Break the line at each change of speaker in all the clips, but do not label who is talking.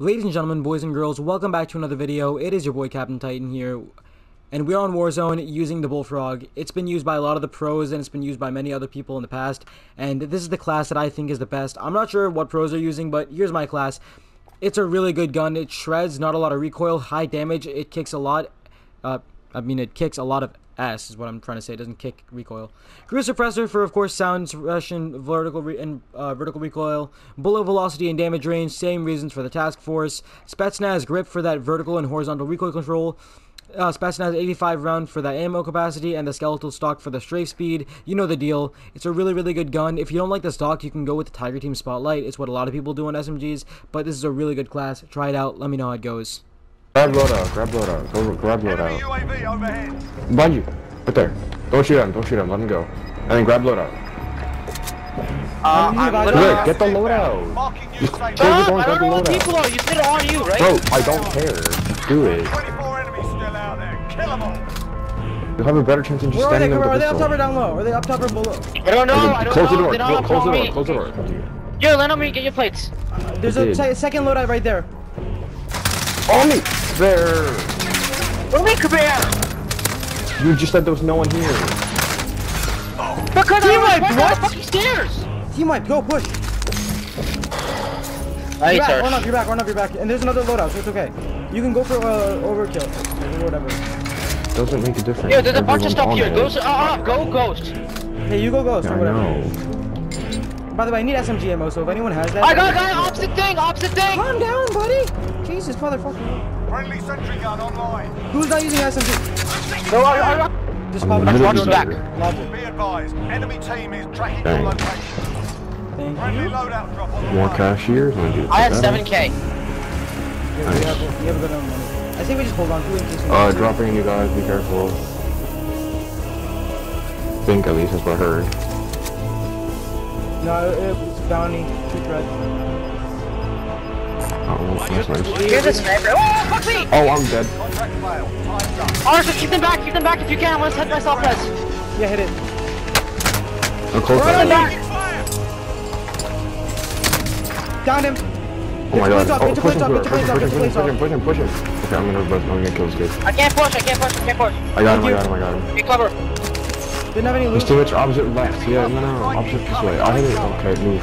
Ladies and gentlemen, boys and girls, welcome back to another video. It is your boy Captain Titan here, and we're on Warzone using the Bullfrog. It's been used by a lot of the pros, and it's been used by many other people in the past, and this is the class that I think is the best. I'm not sure what pros are using, but here's my class. It's a really good gun. It shreds, not a lot of recoil, high damage. It kicks a lot. Uh, I mean, it kicks a lot of ass is what I'm trying to say. It doesn't kick recoil. Cruise suppressor for, of course, sound suppression, vertical and uh, vertical recoil, bullet velocity and damage range. Same reasons for the task force. Spetsnaz grip for that vertical and horizontal recoil control. Uh, Spetsnaz 85 round for that ammo capacity and the skeletal stock for the strafe speed. You know the deal. It's a really, really good gun. If you don't like the stock, you can go with the Tiger Team Spotlight. It's what a lot of people do on SMGs, but this is a really good class. Try it out. Let me know how it goes.
Grab loadout, grab loadout, go grab loadout.
UAV overhead.
Behind you, right there. Don't shoot him, don't shoot him, let him go. And then grab loadout.
Uh, I'm
Rick,
get the loadout.
Marking you
Just
safe.
close the door
I
grab
don't
the
know what people are. You said it on you, right?
Bro, I don't care. Do it.
24 enemies still out there. Kill them all.
You'll have a better chance than just
Where are they?
standing there
Are they up top or down low? Are they up top or below?
I don't know. I don't
Close the door,
They're
close
not
close the door, close the door.
Yo, let me get your plates.
There's
I
a
did.
se- second loadout right there.
On me! There!
Let me come here.
You just said there was no one here.
Because I
Teammate,
was
what?
the fucking stairs.
Team wipe, go push.
Hey,
You're back,
sir.
run up, you're back, run up, you're back. And there's another loadout, so it's okay. You can go for uh, overkill or whatever.
Doesn't make a difference.
Yeah, there's a bunch of stuff here.
it.
Go, uh, uh, go, ghost.
Hey, you go ghost
Yeah,
or
I know.
By the way, I need SMG ammo, so if anyone has that.
I got, got opposite thing, opposite thing.
Calm down, buddy. Jesus, motherfucker.
Friendly sentry gun online.
Who's not using SMG?
No, I, I, I,
Just pop it
I'm
in.
watch
Logic.
back.
Logic.
Be advised, enemy team is tracking
Dang.
your location.
Thank
Friendly
you.
loadout drop on the
More
way.
cashiers?
I have 7k.
Yeah, we, have, we have a good amount of money. I think we just hold on to it in case we
Uh, dropping you guys, be careful. think at least that's what I heard.
No, it, it's bounty. Keep red.
Oh, that's nice.
Here's a sniper. Oh, fuck me.
Oh, I'm dead.
Contract failed.
Arthur, keep them back, keep them back if you can. I'm gonna set myself res.
Yeah, hit it.
I'm close
Run
to
back. Down him.
Oh my god.
the plates off,
Oh, push him, push him, push him, push him, push him, push him. Okay, I'm gonna, I'm gonna kill this kid.
I can't push, I can't push, I can't push.
I got him, I got him, I got him.
Get cover.
Didn't have any
His
loot.
teammates are opposite left. Yeah, no, no, no, opposite this way. I hit it. Okay, move.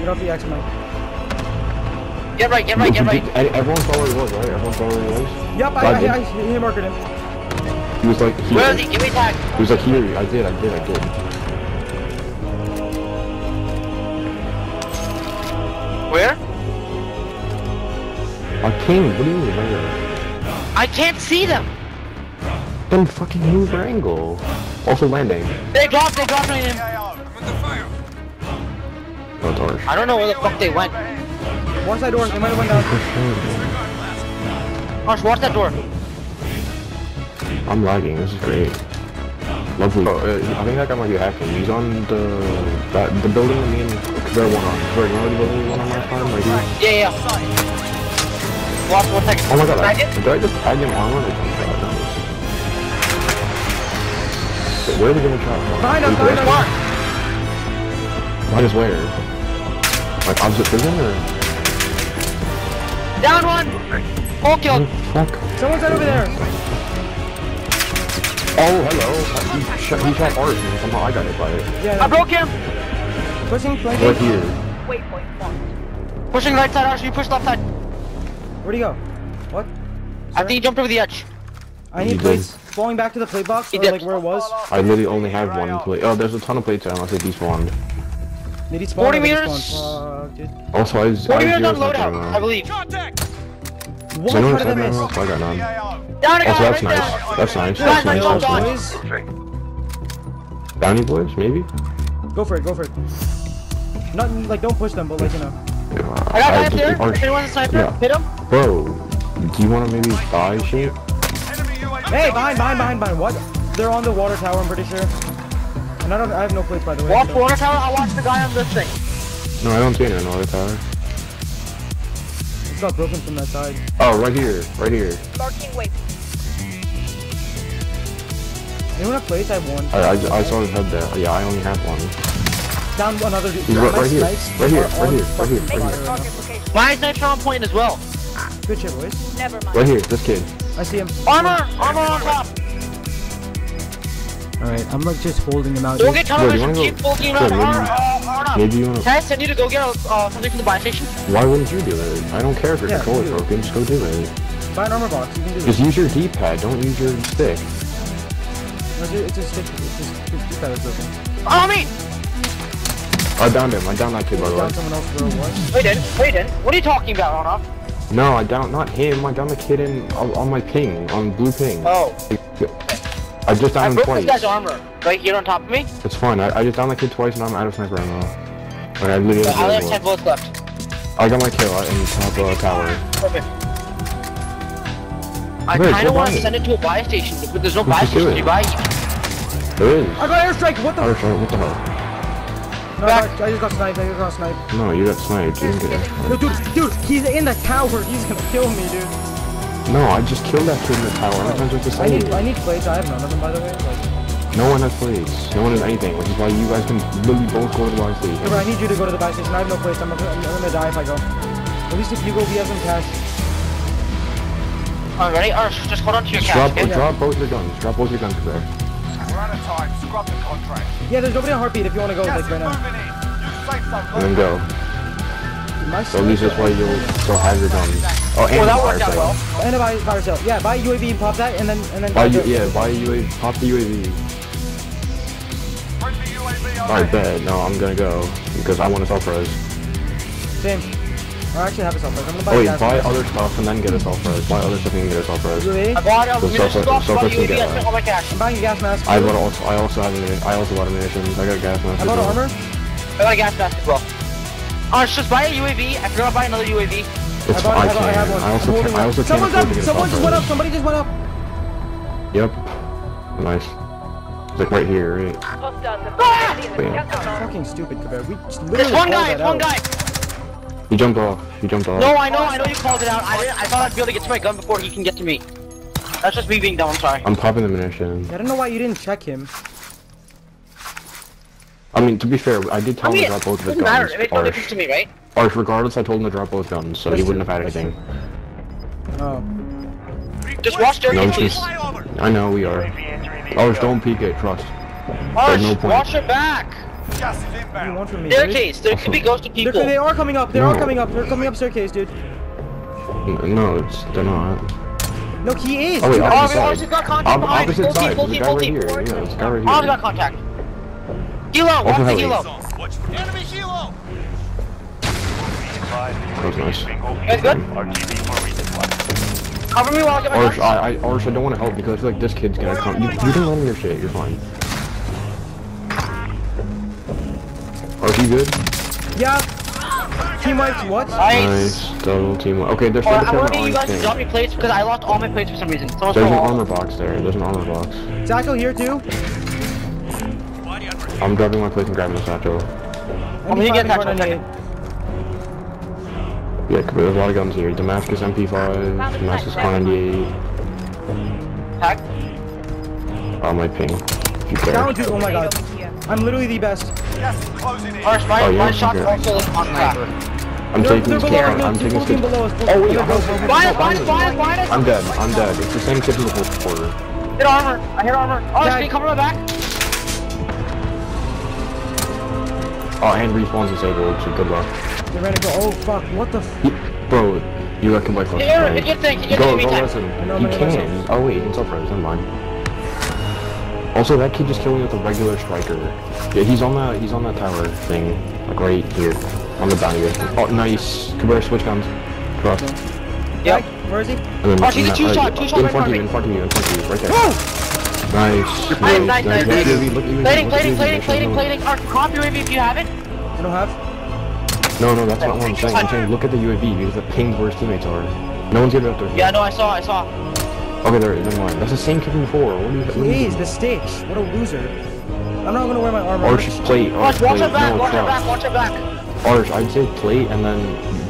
Get off the X, Mike.
Get right, get right, get right.
Ed- Everyone saw where he was, right? Everyone saw where he was.
Yup, I,
I
I. I, I hit marked him.
He was like here.
Where is he? Give me a tag.
He was like here. I did, I did, I did.
Where?
I came. What do you mean? Where?
I can't see them.
Then fucking move your angle. Also landing.
They dropped, they dropped on him.
AO.
Oh, it's harsh.
I don't know where the fuck they went.
One that door. They might have went down.
Arch, watch that door.
I'm lagging. This is great. Lovely. Oh, uh, I think that guy might be hacking. He's on the that the building that me and Bear one on. Bear, you know the building we won on last time, right here.
Yeah, yeah. Watch one second.
Oh my god! I, did I just tag him armor? Like, my god, nice. Wait, where are we getting shot from?
Behind us,
Wait,
behind
where?
us.
Behind us where? Like opposite prison or?
Down one. Full kill.
Oh, fuck.
Someone's right over there.
Oh, hello. He shot, he shot Art and somehow I got hit by it.
Yeah,
I broke him.
pushing, flanking.
Right here.
Pushing right side, Arch. You push left side.
Where'd he go? What?
I think he jumped over the edge.
I need
did.
plates. Falling back to the plate box,
He
or
did.
like where it was.
I literally only have one plate. Oh, there's a ton of plates there unless they despawned.
Did he spawn?
40
or did he
meters.
spawn? Fuck.
Also, I was.
40
I
minutes on loadout, I
uh,
believe.
What?
So no
How
one's
I
having
miss?
else, I got none.
Down a
Also, that's
right
nice.
there.
That's nice. That's nice.
I'm
That's
done.
nice. Bounty boys, maybe?
Go for it, go for it. Not like don't push them, but like you know.
I got a guy up
just-
there. If anyone's a sniper,
Yeah.
hit him.
Bro, do you want to maybe buy shit?
Hey, behind, behind, behind, behind. What? They're on the water tower. I'm pretty sure. And I don't. I have no plates by the way.
Walk
so-
corner tower. I watch the guy on this thing.
No, I don't see anyone on the tower.
It's got broken from that side.
Oh, right here, right here.
Anyone have plates? I have one.
I, I, I saw his head there. Yeah, I only have one.
Down another dude.
He's right- right here. Right here, right here, right here, right
fire.
Target location.
My sniper on point as well.
Good shit, boys.
Never mind.
Right here, this kid.
I see him.
Armor! Armor on top!
Alright, I'm like just holding him out.
Go
dude.
get
Bro,
tunnel
do you
vision.
wanna
Keep
go-
looking around.
maybe-
Armor, uh, armor up.
Maybe you wanna.
Can I send you to go get uh, something from the buy station?
Why wouldn't you do it? I don't care if your
Yeah,
controller's
do
broken. Just go do it.
Buy an armor box. You can do
Just
this.
use your D-pad. Don't use your stick.
No, dude, It's a stick. It's just it's just that it's broken.
On me!
I downed him. I downed that kid by the way.
Someone else for what?
Wait, didn't. Wait, didn't. What are you talking about, Armor?
No, I downed not him. I downed the kid in on, on my ping on blue ping.
Oh.
I just
I
downed him
broke
twice.
this guy's armor. Right here on top of me.
It's fine. I, I just downed the kid twice and I'm out of sniper ammo. Like I literally.
I only have
have
10 bullets left.
I got my kill uh, in the top of the tower.
Perfect. I
Wait,
kinda
wanna
send it to a buy station, but there's no
We
buy station
it.
to buy.
There is.
I got airstrike. What the?
Sorry, what the hell?
No, I, got, I just got sniped. I just got sniped.
No, you got sniped. You didn't get
No, dude, dude, he's in the tower. He's gonna kill me, dude.
No, I just killed that kid in the tower. I'm trying to just
I
say
need, I need plates. I have none of them, by the way. Like,
No one has plates. No one has anything, which is why you guys can literally both go to the buy
yeah, but. I need you to go to the buy station. I have no plates. I'm, gonna- I'm, I'm gonna die if I go. At least if you go, we have some cash.
Alright, ready? Alright, just hold on to your
Just
cash,
drop,
okay?
drop both your guns. Drop both your guns there.
We're out of time. Scrub the contract.
Yeah, there's nobody on heartbeat if you want to go
Gas
like
is
right now.
in. Use safe zone.
And then go.
My
So at least this
sniper-
way you'll still have your guns. Oh, and
Well, that
fire
worked out
sale.
well.
And a buy fire sale. Yeah, buy UAV and pop that, and then and then.
Buy
buy
U- yeah, buy UAV. Pop the UAV.
Friendly UAV
Alright, bet. No, I'm gonna go because I want to self-res.
Same. I actually have a self. I'm gonna buy
Oh wait, buy other stuff and then get a self-res. Buy other stuff and get a self-res.
UAV.
I bought it. I was
So
gonna
self-
stop,
self-
bought
self-
UAV, I
get
spent
that.
all my cash.
I'm buying a gas mask.
I bought also. I also have. ammunition- I also bought ammunition. I got gas mask.
I bought
well.
armor.
I got a gas mask as well. Alright, just buy a UAV. I forgot to buy another UAV.
It's
I bought
I
I, bought, I have one.
I also
I'm holding
can. I
one.
also can't
Someone's
afford
up.
to get
Someone just went up. Somebody just went up.
Yep. Nice. It's like right here, right?
Hostiles
Ah!
been in the
Bam.
countdown.
Fucking stupid, Kabir. We just literally
There's one guy, it's one guy.
He jumped off. He jumped off.
No, I know, I know you called it out. I I thought I'd be able to get to my gun before he can get to me. That's just me being dumb, I'm sorry.
I'm popping the munition.
I don't know why you didn't check him.
I mean, to be fair, I did tell
I
him to drop both of his
doesn't matter.
guns.
It makes no difference
Arsh.
to me, right?
Arsh, regardless, I told him to drop both guns, so he wouldn't have had
That's
anything.
Oh.
Just watch
No,
staircase,
it's
please.
just- I know we are. Oh, Arsh, don't peek it. Trust.
Arsh,
no point.
watch your back.
Gas is
What do you
inbound.
want from me? dude?
Staircase, there could be ghosted
They're,
people.
they are coming up. They are coming up. They're coming up staircase, dude.
No, it's they're not.
No, he is.
Oh wait,
dude.
Oh,
opposite
we always
side.
got contact
Op-
behind.
opposite
Full
side.
full
There's a
team,
guy
full
right
team.
here. Yeah, there's a guy right
Oh, we
here.
got contact. Helo,
Also
watch the helo.
Enemy helo.
That was nice.
That's good. Cover me while I get my
Arsh. I, I, Arsh, I don't want to help because I feel like this kid's gonna come. You, you can run your shit. You're fine. Arsh, you good?
Yeah. Team wipes what?
Nice.
Nice. Double team. Okay, there's
Alright,
still
I
a
want to get you
orange
guys to drop me plates because I lost all my plates for some reason. Someone
There's an armor box there. There's an armor box.
Zacho here too.
I'm dropping my place and grabbing the satchel.
I'm gonna get
MP5
that
and
one.
Yeah, but there's a lot of guns here. Damascus MP5, Damascus Kar 98.
Tag.
Oh, my ping. If you care.
Down, dude. Oh my god. I'm literally the best.
Gas is closing in.
Arsh, my,
Oh, yeah,
my shot's also on track.
I'm
They're,
taking
they're
this kid. I'm taking
full
this kid.
below us. Full
Oh, wait,
below
how-
us.
how-
Behind us,
how-
behind us, behind us, behind us.
I'm dead. I'm dead. It's the same kid in the whole quarter.
Hit armor. I hit armor. Arsh,
Tag.
can you cover my back?
Oh, and respawns disabled, so good luck.
They're ready to go. Oh fuck. What the? F
Bro, you got him by close.
Hit your, hit your thing, hit your
Go, go listen.
I know,
He
I'm gonna
can.
myself.
Oh wait, he can self-res, never mind. Also, that kid just killed me with a regular striker. Yeah, he's on that, he's on that tower thing. Like right here. On the boundary. Oh, nice. Kabir, switch guns. Trust.
Yep.
Where is he?
Oh, she's a
two-shot,
two shot
In front of
in
you, in
front
front of you, in front of you, right there.
Oh!
Nice.
Nice, nice, nice,
Look
nice.
UAV, look UAV,
Plating, plating, plating, plating, plating. Arsh, copy UAV if you have it.
I don't have.
No, no, that's not what I'm saying. I'm saying look at the UAV because it pings where his teammates are. No one's getting up there.
Yeah, no, I saw, I saw.
Okay, there, never mind. That's the same kid from before. What are you, what are you
He is the sticks. What a loser. I'm not gonna wear my armor.
Arch plate, arch
Watch, watch
plate,
her back,
no
watch her back, watch her back.
Arch, I'd say plate and then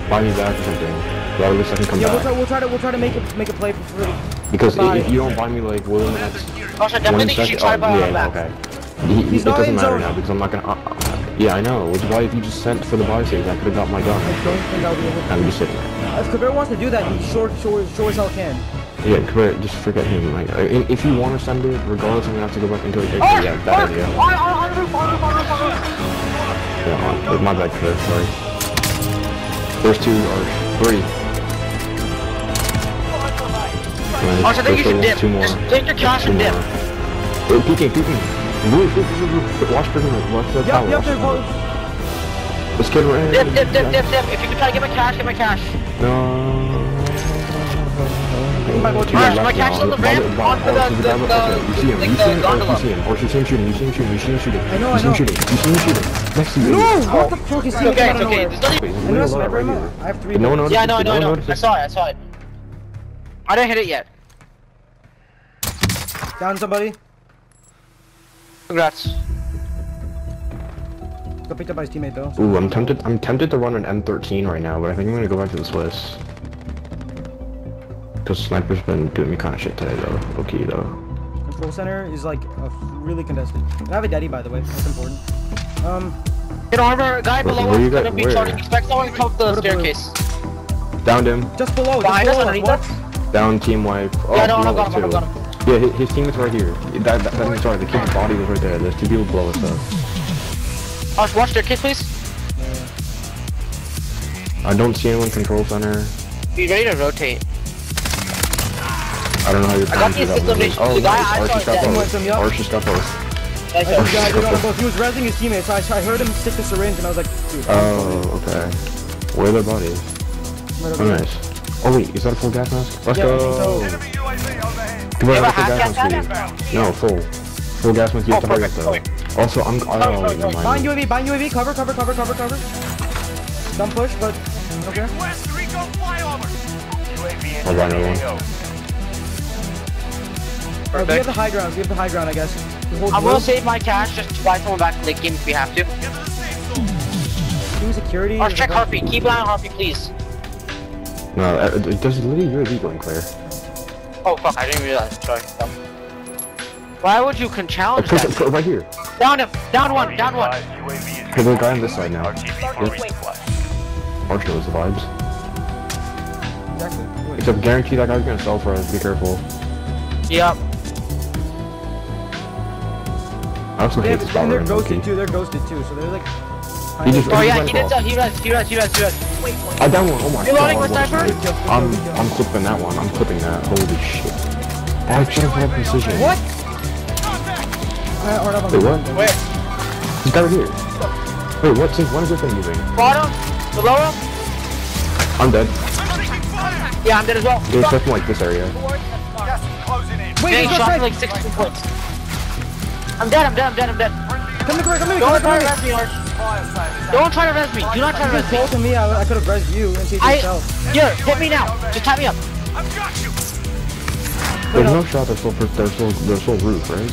buy me back or something. So at least I can come
Yeah, we'll try. We'll try to. We'll try to make it. Make a play for free.
Because i-
Bye.
if you don't buy me like within the next
Arsh, I
one
definitely think you should
second,
try to buy
oh,
her
yeah,
back.
okay. He, he, it doesn't matter
zone.
now because I'm not gonna. Uh, uh, Yeah, I know. Which why if you just sent for the buy stage, I could have got my gun.
I don't think I'll be able to.
I'm just sitting there.
If Kabir wants to do that, he sure, sure, sure as hell can.
Yeah, Kabir, just forget him. Like, uh, if you want to send it, regardless, I'm gonna have to go back into it.
Oh,
yeah, idea.
On, on, on on on on.
Yeah, on, my bad, Kabir. Sorry. There's two or three. Right,
Arch, I think you should dip.
Two more.
Just take your cash and dip.
more. Oh, peeking, peeking. Blue, blue, blue, blue, blue. Watch prison. Watch the
Yep,
tower.
yep,
watch
they're
the tower. Let's get right.
Dip, dip, dip, dip, dip. If you can try to get my cash, get my cash.
No.
might go
To
to-
your
Alright,
left
my catch
now.
on the
Bob-
ramp,
Bob-
onto
oh,
the-
to
the-
guy-
the-
okay, You see him,
like
you
the
see him, or
gondola.
you see him, or you see him shooting, you see him shooting, you see him shooting.
I know,
You
I
see him
know.
shooting, you see him shooting. Next to you.
No! What the fuck is he
Okay,
out
it's
of
okay.
nowhere?
There's nothing.
I know
Real
a sniper
right
ammo.
here.
I have three.
Did no one
more.
notice
Yeah, I
it?
know, I
Did
know, I
no one
know.
notice
I
it?
saw it, I saw it. I didn't hit it yet.
Down somebody.
Congrats.
Got picked up by his teammate though.
Ooh, I'm tempted. I'm tempted to run an M13 right now, but I think I'm gonna go back to the Swiss. Cause sniper's been doing me kind of shit today, though. Okay, though.
Control center is like a really contested. I have a daddy by the way. That's important. Um,
Hit armor, guy
Where-
below
where
us
you
gonna be charging. Expect someone to come up the
Go to blue.
staircase.
Downed him.
just below. Just
Behind us,
below us.
underneath
What?
us.
Down team wipe. Oh,
Yeah, no, I
below
got him, I
too.
got him.
Yeah, his, his team is right here. That, that, that, sorry, the kid's body was right there. There's two people below us though.
Arch, watch staircase, please.
I don't see anyone control center.
Be ready to rotate.
I don't know how you're
got
trying to
the
do that.
assist
with
on the- the guy
nice.
I
Archie
saw
got
dead.
both.
What's him, yup?
Archie's got both.
Nice
I
Oh,
think I
shit.
did on both. He was rezzing his teammates. So I, I heard him stick the syringe and I was like, dude.
Oh, okay. Where are their bodies?
right over
Oh,
here.
nice. Oh wait, is that a full gas mask? Let's
Yeah,
go.
so-
Enemy UAV overhead.
Come on,
You have a
full gas
gas
mask, please. No, full. Full gas mask. You have
Oh,
to hurry up though. Also, I'm. Oh,
sorry,
never
sorry.
Bind. UAV, bind UAV, cover, cover, cover, cover, cover. Don't push, but okay.
West Recon flyover. UAV
I'll buy another one.
AO.
Uh, we have the high ground. We have the high ground, I guess.
I will save my cash just to buy someone back in late game if we have to.
Team security.
Arch, check Harpy. Keep an eye on Harpy, please.
No, uh, uh, there's literally UAV going clear.
Oh fuck, I didn't realize. Sorry. Why would you can
Oh,
challenge
put-
that?
right here.
Down him! Down one! Down one!
UAV is
Hey, there's a guy on this side now.
RTB for resupply.
Knows the vibes.
Exactly.
Except guarantee that guy's gonna sell for us. Be careful.
Yep.
I also
They
hate
have,
this spot
and they're ghosted too. They're ghosted too. So they're like.
He just-
Oh yeah, he did
off.
that. He res, he res, he res, he res.
I down one. Oh my
You
god.
loading with
what
sniper?
I'm I'm clipping that one. I'm clipping that. Holy shit. I should have precision.
What? Or not on
Wait,
the-
what?
Where?
He's got it here. Wait, what's this? What is this thing moving?
Bottom? Below him?
I'm dead.
Yeah, I'm dead as well.
There's something like this area.
Gas is closing in.
Wait, he's
shot
got
like 16 points. I'm dead, I'm dead, I'm dead, I'm dead.
Come to come here, come here,
Don't
come
to res me, Arch.
Fire sale is
Don't try to res me. Do not try to
You
res me.
close to me, I, I could have rezzed you and taken
I.
yourself.
Here, hit me now. Just tap me up.
I've got you.
There's no shot that's full, there's full, there's full roof, right?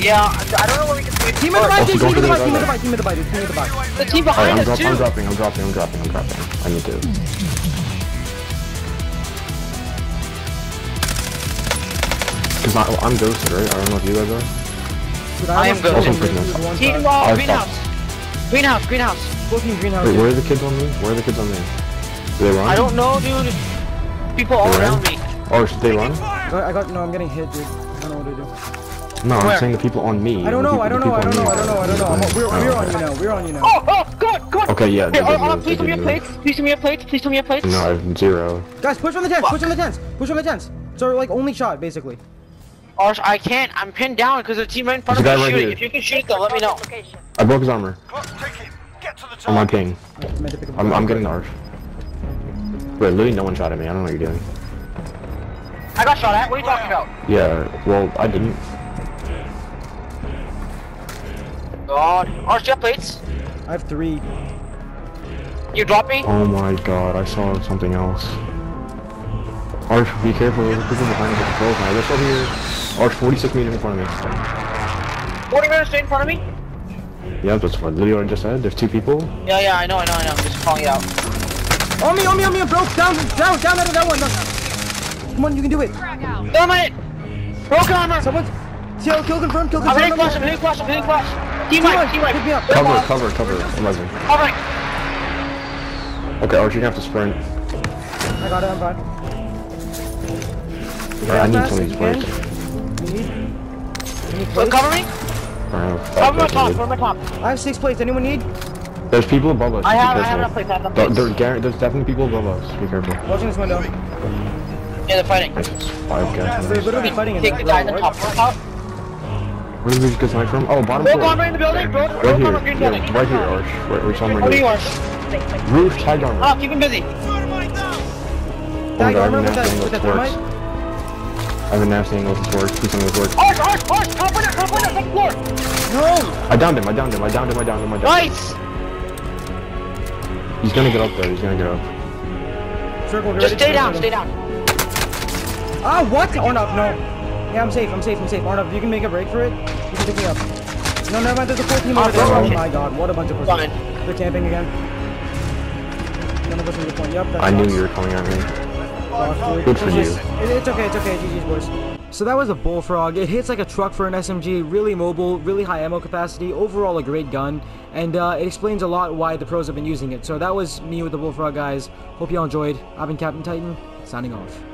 Yeah, I I don't know what we can do.
Team in the bite,
Also,
team
don't
in the
forget
bite, team in the
about
bite, team in the bite, team in the bite.
The team
Alright,
behind
I'm,
us
drop, I'm dropping, I'm dropping, I'm dropping, I'm dropping. I need to. Cause I, I'm ghosted, right? I don't know if you guys are.
I am
ghosted.
good.
killed him
Also
with
Team wall, greenhouse. Greenhouse, greenhouse.
Full greenhouse.
Wait, where are the kids on me? Where are the kids on me? Do they run?
I don't know, dude. People all
They ran?
around me.
Or should they run?
I got, no, I'm getting hit, dude. I don't know what to do.
No,
Where?
I'm saying the people on me.
I don't know,
people-
I don't
the
know, I don't know, I don't know, I don't know. I'm, we're,
Oh,
we're on you now, we're on you now.
Oh, oh, good, good.
Okay, yeah,
Hey, uh,
did
hold
uh,
please
they
tell me your
did
plates. Please tell me your plates. Please tell me your plates.
No, I have zero.
Guys, push from the tents, push from the tents, push from the tents. So like only shot, basically.
Arch, I can't. I'm pinned down because the team right in front of me is
guy right
shooting. If you can shoot them, let me know.
I broke his armor.
Clock's ticking. Get to the
On my ping.
I meant to pick up
I'm, I'm getting the arch. Wait, literally no one shot at me. I don't know what you're doing.
I got shot at. What are you talking about?
Yeah, well, I didn't.
God. Arch, do you have plates?
I have three.
You drop me?
Oh my god, I saw something else. Arch, be careful. There's people behind the controls now. They're still here. Arch, 46 meters in front of me.
40 meters straight in front of me?
Yeah, that's what literally what I just said. There's two people.
Yeah, yeah, I know, I know, I know. I'm just calling it out.
On me, on me, on me, bro. Down, down, down, that, that one. down. Come on, you can do it.
Damn it! Broken armor!
Someone, kill, kill confirmed, kill
I'm hitting flash, I'm hitting flash, I'm hitting flash. Team wipe, team wipe.
Pick me up.
Cover, cover, cover. 11.
Alright.
Okay, Archie, you have to sprint.
I got it, I'm fine.
Alright, I need
fast
some of these
you
first.
can. You need? You need
So cover me.
Alright,
Cover my
that's
top,
good.
cover my top.
I have six plates. Anyone need?
There's people above us.
I have, I
careful.
have enough plates, I have enough plates.
there, Gar- there's definitely people above us. Be careful.
Watching this window.
Yeah, they're fighting.
Nice. Five guys.
They're literally fighting in
Take the guy in the top.
what?
Top.
Where did we get snipe from? Oh, bottom
Roll
floor.
bomber in the building, roll, roll
Right here.
green
Yeah,
building.
right here, Arch. Where, where somewhere
What do you
here.
want?
Roof, tag armor.
Oh, keep him busy.
Tag
my god, I
armor
have a
with that-
nasty
with
angle
that
this works.
thermite?
I have a nasty angle this works. Please tell me this works.
Arch, arch, arch, top winner, top winner, second floor.
No!
I downed him, I downed him, I downed him, I downed him, I downed him.
Nice.
He's gonna get up there, he's gonna get up.
Circle,
Just stay down, stay down.
Ah, what? Arnav, no. Yeah, I'm safe, I'm safe, I'm safe. Arnav, if you can make a break for it, you can pick me up. No, never mind, there's a full team over there.
Oh,
Oh my god, what a bunch of pussies. They're camping again. None of us made a point. Yep, that's
I knew you were coming at me.
Lost, dude.
Good for you.
It's okay, it's okay, GG's boys. So that was a Bullfrog. It hits like a truck for an SMG, really mobile, really high ammo capacity, overall a great gun, and uh, it explains a lot why the pros have been using it. So that was me with the Bullfrog, guys. Hope y'all enjoyed. I've been Captain Titan, signing off.